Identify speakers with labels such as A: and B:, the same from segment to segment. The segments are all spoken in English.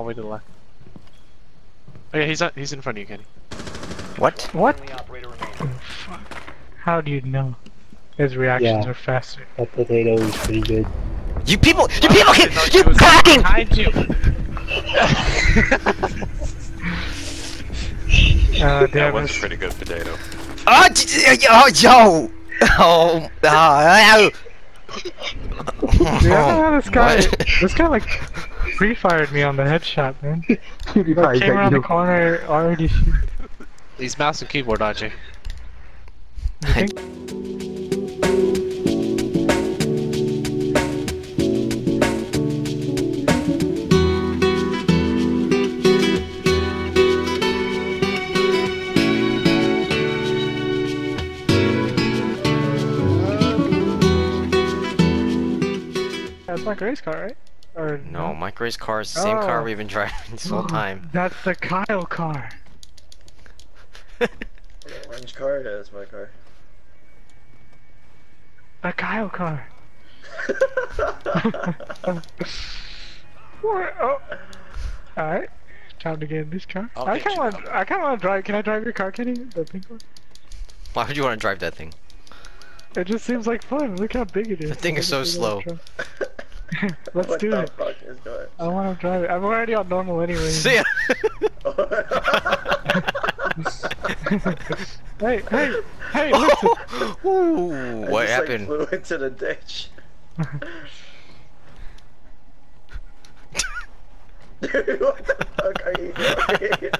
A: All the way to the left. Oh yeah, he's, uh, he's in front of you, Kenny.
B: What?
C: What?
D: Friendly operator remaining.
C: Oh, fuck. How do you know? His reactions
E: Yeah.
C: are faster.
E: That potato is pretty good.
B: You people, you people can,
A: No,
B: you
A: she was
B: fucking!
A: Behind you!
C: Uh,
F: That was pretty good potato.
B: Oh, j- j- oh, yo! Oh, oh, oh.
C: Dude, I don't know how this guy,
B: What?
C: this guy like pre-fired me on the headshot, man.
E: PewDiePie
C: came around the corner, already shoot.
A: He's mouse and keyboard aren't
C: You think? That's my race car, right? Or
B: No, Mike Ray's car is the same car
C: Oh.
B: we've been driving this whole oh, time.
C: That's the Kyle car.
G: Orange car? Yeah, that's my car.
C: The Kyle car. What? Oh. Alright. Time to get in this car.
A: I'll
C: I kinda
A: you
C: want I kinda wanna drive can I drive your car, Kenny? The pink one?
B: Why would you want to drive that thing?
C: It just seems like fun. Look how big it is.
B: The thing is so
C: at the little truck. Let's
G: what
C: do
G: the
C: it.
G: fuck is going
C: I wanna drive it. I'm already on normal anyway.
B: See ya!
C: hey, hey, hey, oh. listen.
B: Ooh,
G: I
B: what
G: just,
B: happened?
G: Like, flew into the ditch. Dude, what the fuck are you doing?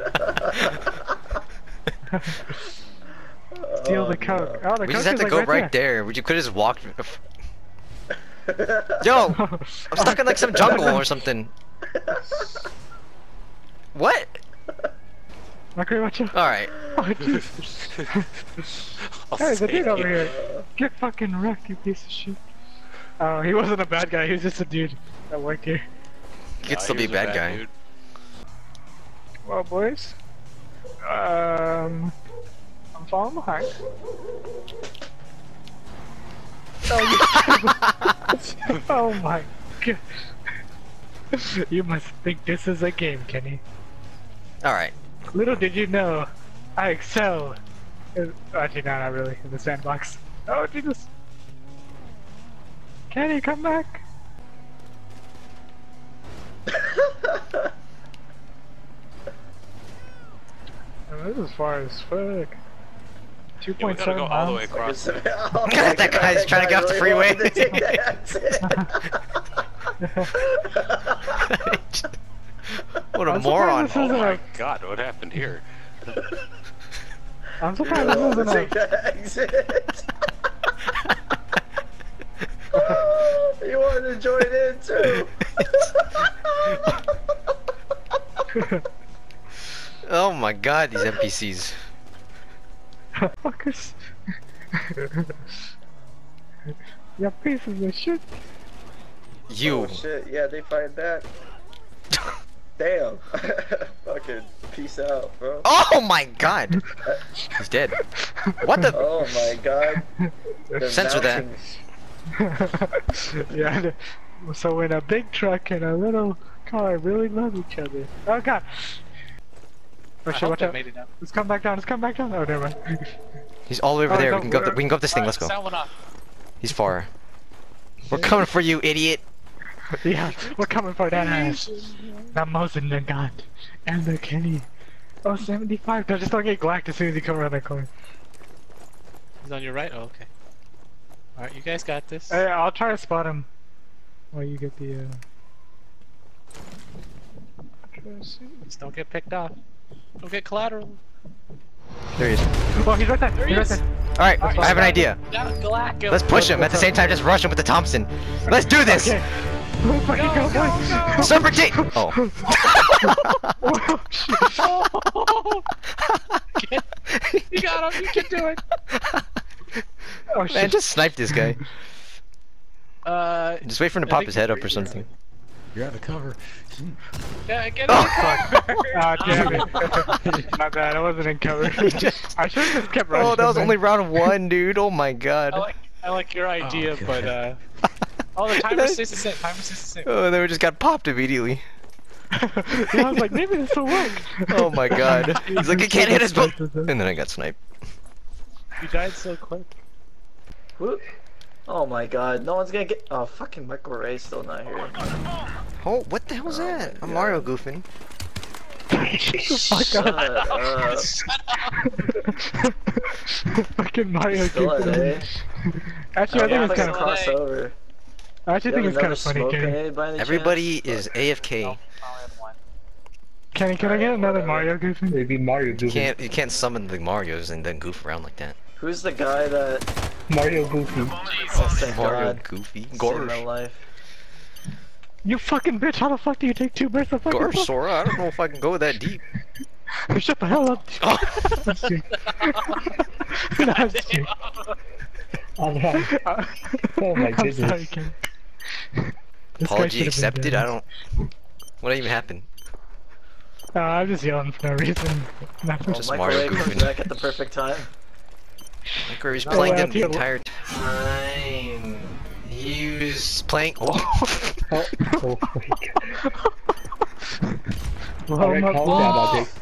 C: Steal
G: Oh,
C: the coke.
G: no.
C: Oh, the
B: we
C: coke
B: just have
C: is
B: to
C: like
B: go
C: right,
B: right
C: there.
B: there. We could have just walked. Uh, Yo, I'm stuck in like some jungle or something. What?
C: Okay, watch out.
B: Alright.
C: Oh, dude.
A: I'll
C: Hey, the dude over here. Get fucking wrecked, you piece of shit. Oh, he wasn't a bad guy. He was just a dude that worked here.
B: He could
F: Nah,
B: still
F: he
B: be a
F: was
B: bad guy.
F: dude.
C: Well, boys. Um, I'm falling behind. Oh, oh my god. You must think this is a game, Kenny.
B: Alright.
C: Little did you know, I excel. In, actually, no, not really. In the sandbox. Oh Jesus! Kenny, come back! Oh, this is far as fuck. Two
F: Yeah, we
C: point
F: gotta
C: seven
F: go all the way across.
G: Oh,
B: God, that guy's trying to get off the freeway.
G: wanted to take that exit.
B: what a
C: I'm
B: moron.
F: Oh my
C: a-
F: god, what happened here?
C: I'm
G: I
C: surprised this
G: wanted
C: isn't
G: to
C: a.
G: take that exit. Oh, you wanted to join in too.
B: Oh my god, these NPCs.
C: Fuckers. you pieces of shit.
B: You.
G: Oh shit, yeah, they fight back. Damn. Fucking peace out, bro.
B: Oh my god. He's dead. What the?
G: Oh my god. The
B: Censor that.
C: yeah. So when a big truck and a little car really love each other. Oh god. Oh
A: I
C: shit,
A: hope
C: watch out.
A: made it out.
C: Let's come back down, let's come back down. Oh, never mind.
B: He's all the way over
C: Oh,
B: there.
C: no,
B: We can go. Up the, we can go up this thing. Let's go.
A: Sound went off.
B: He's far. We're coming for you, idiot.
C: yeah, we're coming for that ass. That Mosin the God. And the Kenny. Oh, 75. No, just don't get glacked as soon as you come around that corner.
A: He's on your right? Oh, okay. Alright, you guys got this.
C: Hey, I'll try to spot him. While you get the, uh...
A: Just don't get picked off. Don't get collateral.
B: There he is.
C: Oh, he's right there.
A: There he
C: he's
A: is.
C: right
B: Alright, I have an idea.
A: Got
B: Let's push him. At the same time, just rush him with the Thompson. Let's do this.
C: Okay. Let's fucking
A: Go,
C: go,
A: go, go.
B: Super T. Oh.
C: Oh, shit.
A: you got him. You can do it.
C: Oh, shit.
B: Man, just snipe this guy.
A: Uh,
B: Just wait for him to
A: I
B: pop his head up or something.
H: You're out of cover.
A: yeah, get
B: Oh,
A: fuck.
C: Ah, damn it. My bad, I wasn't in cover. I should have just kept running.
B: Oh, that was only round one, dude. Oh my god.
A: I like, I like your idea,
H: God.
A: but uh. Oh, the timer stays the same. Timer stays the same.
B: Oh, they just got popped immediately.
C: yeah, I was like, maybe this will work.
B: Oh my god. He's like, I can't hit his boat.
C: boat.
B: And then I got sniped.
A: You died so quick.
G: Whoop. Oh my god, no one's gonna get. Oh, fucking Michael Ray's still not here.
B: Oh, what the hell's
G: Oh
B: that? I'm
G: God.
B: Mario goofing.
C: Fuck
G: Shut
C: up.
G: up.
C: Fucking Mario
G: Still at
C: Goofy.
G: A.
C: Actually, I oh,
A: Yeah,
C: think it's kind of.
A: cross-
G: crossover.
C: I actually think it's kind of funny, Kenny.
B: Everybody is AFK.
C: Kenny, can I get another Mario Goofy?
D: It'd be Mario
B: You can't you can't summon the Marios and then goof around like that.
G: Who's the guy that?
D: Mario Goofy.
G: Oh, thank
B: Mario
G: God.
B: Goofy.
G: saved
B: Gorsh.
G: life.
C: You fucking bitch! How the fuck do you take two births of fucking?
B: Gorsh, Sora. I don't know if I can go that deep.
C: Shut the hell up!
B: Oh.
C: That's true. That's true.
D: Alright.
C: Uh,
D: Oh my
C: I'm
D: goodness.
C: sorry, Kenny. This
B: Apology accepted. I don't. What even happened?
C: Uh, I'm just yelling for no reason. Nothing.
G: Oh,
B: Just
G: Michael
B: Mario goofing.
G: back at the perfect time.
B: Like where he's
G: Oh,
B: playing
C: yeah,
B: them the entire time. He was playing. Oh.
D: Oh, oh my god.
C: Well,
D: Alright,
C: my-
D: calm down, Magic.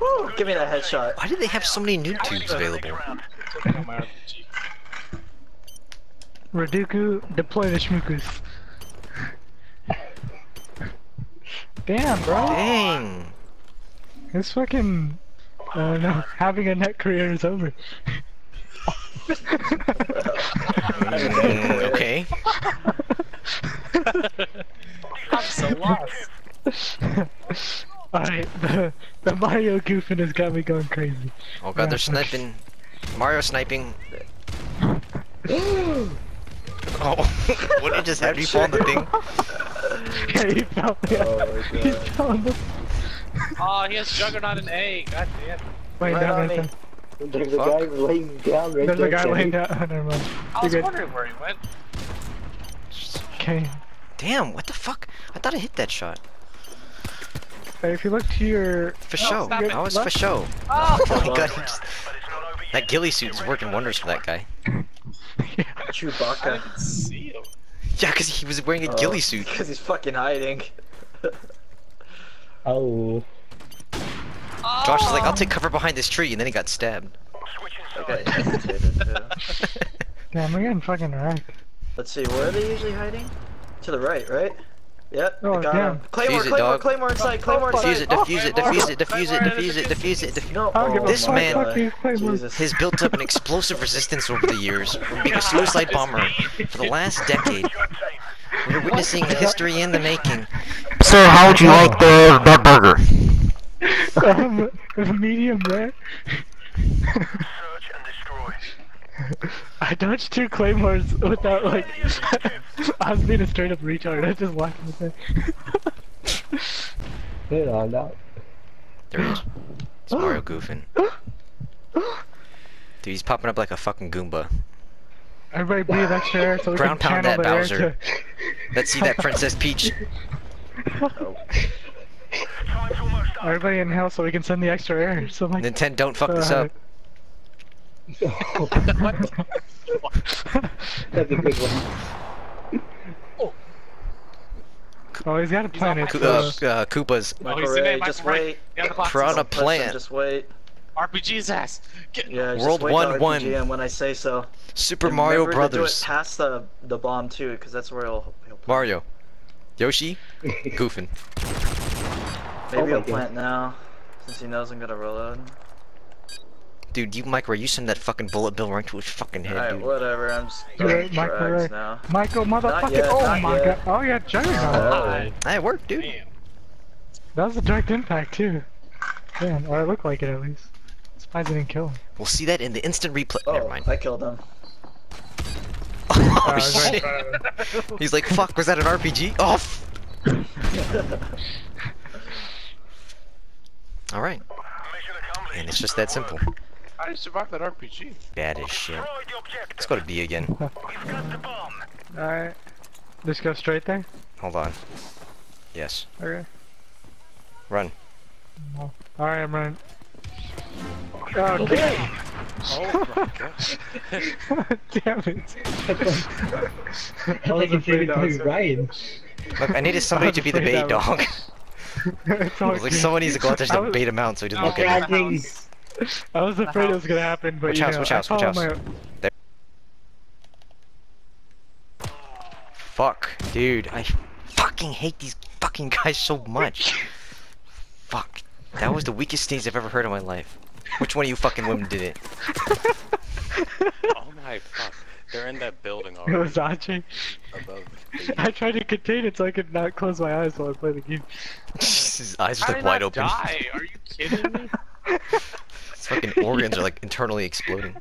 G: Woo! Give me that headshot.
B: Why did they have so many noob tubes available?
C: Raduku, deploy the shmookus. Damn, bro.
B: Dang.
C: This fucking. Uh, no, having a net career is over.
B: Mm, okay.
A: I'm so lost.
C: Alright, the, the Mario goofing has got me going crazy.
B: Oh god, they're sniping. Mario sniping. Oh, what did it just have you fall on the thing?
C: Yeah, he fell. Yeah.
G: Oh my
C: he
G: god.
C: fell on the.
A: Oh, he has Juggernaut and A. God damn.
C: Laying
G: Right
C: down
G: on
C: right
G: me.
C: there.
D: There's a guy laying down right
C: There's
D: there.
C: a guy
D: Kenny.
C: laying down. Oh, never mind.
A: I
C: You're
A: was
C: good.
A: wondering where he went.
C: Okay.
B: Damn, what the fuck? I thought I hit that shot.
C: Hey, if you look to your.
B: For
A: No,
B: show.
A: stop
B: That was oh, for show.
A: Oh,
B: Oh my god. just- That ghillie suit is working wonders for that guy.
A: I
G: Chewbacca.
A: didn't see him.
B: Yeah, because he was wearing a
G: Oh,
B: ghillie suit.
G: Because he's fucking hiding.
D: Oh.
B: Josh is like, I'll take cover behind this tree, and then he got stabbed.
G: Okay.
C: Damn, we're getting fucking wrecked.
G: Let's see, where are they usually hiding? To the right, right? Yep,
C: Oh,
G: I got
C: damn.
G: him. Claymore,
B: Defuse it,
G: Claymore,
B: dog.
G: Claymore inside, oh, Claymore inside.
B: Defuse it, defuse it, defuse it, defuse it, defuse it, defuse it, defuse it.
G: No,
C: I don't give
G: oh
C: a
B: This
C: fuck.
B: man-
C: Fuck these claymores.
G: Jesus.
B: has built up an explosive resistance over the years from being a suicide bomber for the last decade. We're witnessing history in the making. Sir, how would you like the, that burger?
C: um, medium rare. I dodged two claymores without like. I was being a straight up retard. I just walked in the thing.
D: Hit on that.
B: There he is. It's Mario goofing. Dude, he's popping up like a fucking Goomba.
C: Everybody breathe extra air so we
B: Ground
C: can
B: pound that
C: the air
B: Bowser. Let's see that Princess Peach.
C: to. Everybody inhale so we can send the extra air. So like.
B: Nintendo, don't fuck this up.
D: That's a good one.
C: Oh, he's got a planet.
B: Ko-
C: so-
B: uh, uh, Koopas.
A: Oh,
G: Michael
A: he's
G: Ray,
A: there,
G: just
A: Ray.
G: wait.
A: He has the boxes.
B: Piranha
G: Don't push him,
B: Plant.
G: Just wait.
A: RPG's ass. Get
G: Yeah,
B: World
G: wait
B: one,
G: to
B: one.
G: RPG and when I say so.
B: Super
G: And
B: Mario
G: remember to do
B: Brothers.
G: it past the the bomb too, because that's where he'll. he'll
B: Mario. Yoshi. Goofing.
G: Maybe
D: Oh my
G: he'll
D: God.
G: plant now, since he knows I'm gonna reload.
B: Dude, you Mike, where you send that fucking bullet bill right to his fucking head,
G: Alright, whatever. I'm just
C: You're
G: throwing
C: right, Michael
G: frags
C: Ray.
G: now.
C: Michael, motherfucker!
G: yet,
C: oh
G: not
C: my
G: yet.
C: god! Oh yeah, Juggernaut.
G: Oh.
B: That worked, dude.
A: Damn.
C: That was a direct impact too. Damn, or it looked like it at least. Surprised I didn't kill him.
B: We'll see that in the instant replay.
G: Oh,
B: Never mind.
G: I killed him.
B: oh
C: Uh,
B: shit.
C: right-
B: He's like, fuck, was that an RPG? Oh. f- Alright. And it's just that simple.
A: How did you survive that RPG?
B: Bad as shit. Let's go to B again.
C: Alright. Just go straight there?
B: Hold on. Yes.
C: Okay.
B: Run.
C: Alright, I'm running. Okay.
A: Oh my god.
C: Damn it.
D: I
C: I was afraid
D: even
C: was
D: Ryan.
B: Look, I needed somebody to be the bait dog. like, someone needs to go out there
C: I
B: to
C: was-
B: bait him out so he doesn't look
A: Okay.
B: at me.
C: I was afraid it was gonna happen, but
B: Which
C: you
B: house,
C: know,
B: which
C: I
B: house, which house?
C: my-
B: Fuck, dude, I fucking hate these fucking guys so much. Fuck, that was the weakest sneeze I've ever heard in my life. Which one of you fucking women did it?
F: Oh my fuck. They're in that building
C: It was Ajay.
F: above.
C: I tried to contain it so I could not close my eyes while I play the game.
B: His eyes
A: How
B: are
A: did
B: like wide
A: I
B: open.
A: die? Are you kidding me?
B: His fucking organs are like internally exploding.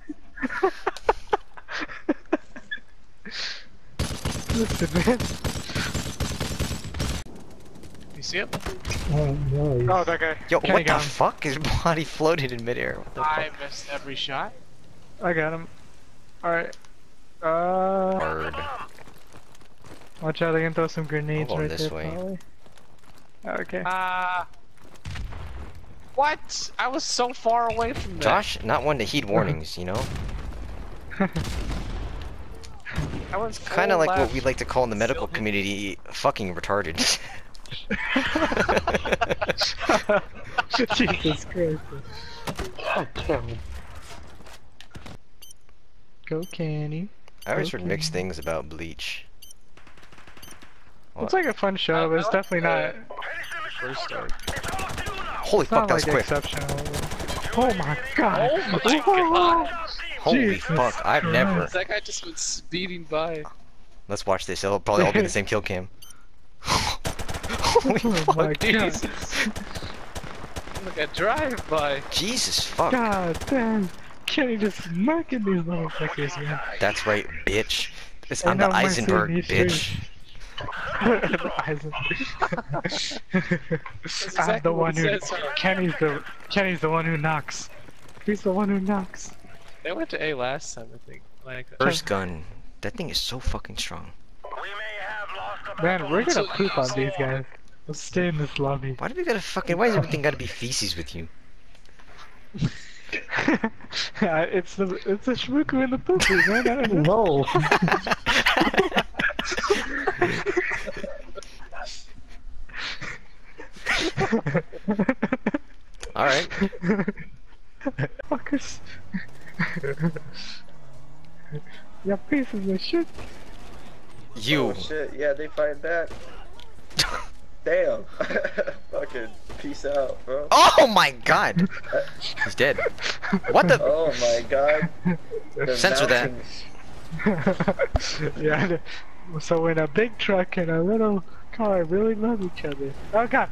C: Listen, man.
A: You see him?
D: Oh no.
C: Oh, that guy.
B: Yo,
C: Kenny
B: what the
C: him.
B: fuck? His body floated in midair. What the
A: I
B: fuck?
A: missed every shot.
C: I got him. Alright. Uh,
B: Bird.
C: watch out, I can throw some grenades right
B: this
C: there,
B: way.
C: probably. Okay.
A: Uh. What? I was so far away from that.
B: Josh, not one to heed warnings, you know?
A: I was
B: Kind of
A: full
B: like what
A: left.
B: we like to call in the medical community fucking retarded.
C: Jesus Christ.
D: God damn it.
C: Go, Kenny.
B: I always heard mixed things about Bleach.
C: Looks like a fun show, but it's definitely not.
A: First arc.
B: Holy
C: It's
B: fuck,
C: not
B: that
C: like
B: was quick.
C: exceptional. Oh my god.
A: Oh my god!
B: Holy
C: Jesus
B: fuck, I've never.
A: That guy just went speeding by.
B: Let's watch this. It'll probably all be the same kill cam. Oh Holy
C: Oh
B: fuck,
C: my
B: dude.
C: God.
A: Look at drive by.
B: Jesus fuck.
C: God damn. Kenny just smacking these motherfuckers, man.
B: That's right, bitch. It's, I'm the
C: no mercy in
B: Eisenberg, bitch.
C: Eisen-
A: exactly
C: I'm the one who.
A: said, sir.
C: Kenny's the. Kenny's the one who knocks. He's the one who knocks.
A: They went to A last time, I think. Like, uh,
B: First gun. That thing is so fucking strong.
C: Man, we're gonna poop on these guys. Let's stay in this lobby.
B: Why do we gotta fucking? Why is everything gotta be feces with you?
C: It's the it's the shmuku and the poopy, man. I don't know.
D: No.
B: All right.
C: Fuckers. you pieces of shit.
B: You.
G: Oh shit, yeah, they find back. Damn. Fucking peace out, bro.
B: Oh my god. He's dead. What the?
G: Oh my god. The
B: Censor that.
C: yeah. So when a big truck and a little car really love each other. Oh god.